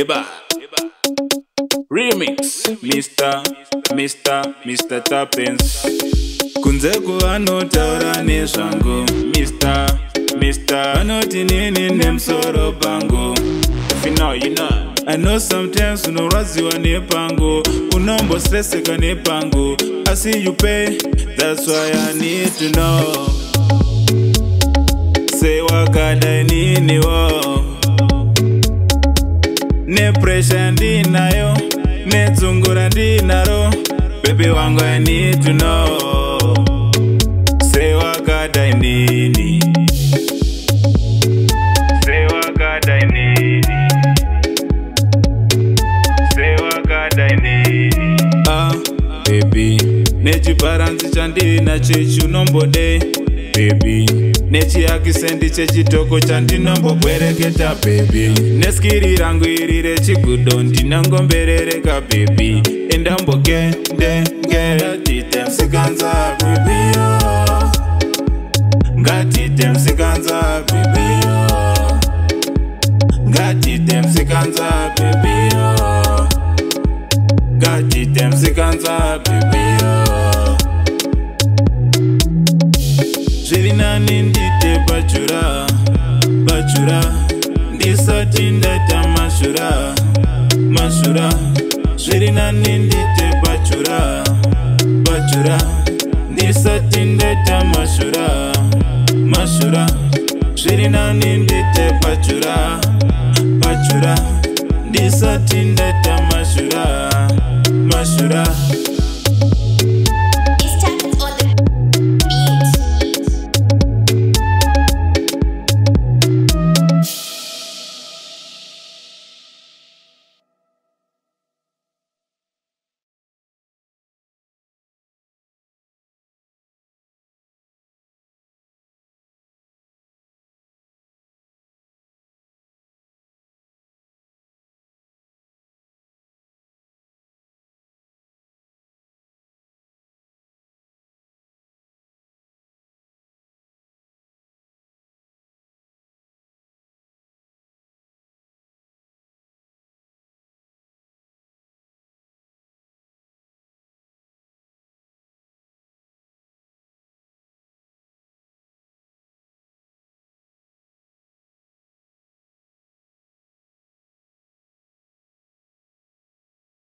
Eba. Remix. Mr. Mr. Mr. Tappins. kunze kuvanotaura nezvangu mista mista anoti nini nemusoro pangu ino sometimes unorwadziwa nepangu unombostreseka nepangu asi you pay thats why i need to know sewakadaniniwo nepresha ndinayo netsungura ndinaro bebe wangu anituno sewakadanini ah, nechibharanzi chandinachechunombodei bebi nechiakisendi chechitoko chandinombokwereketa bebi neskiri rangu iri rechigudo ndinongomberereka bebi endambokendengengatite msikanza bebiyo ngatite msikanza bebiyo ngatite msikanza bebi nani ndite bachura bachura ndisati ndaita mashura mashura zviri nani ndite bachura bachura ndisati ndaita mashura mashura zviri nani ndite bachura bachura ndisati ndaita mashura mashura, mashura.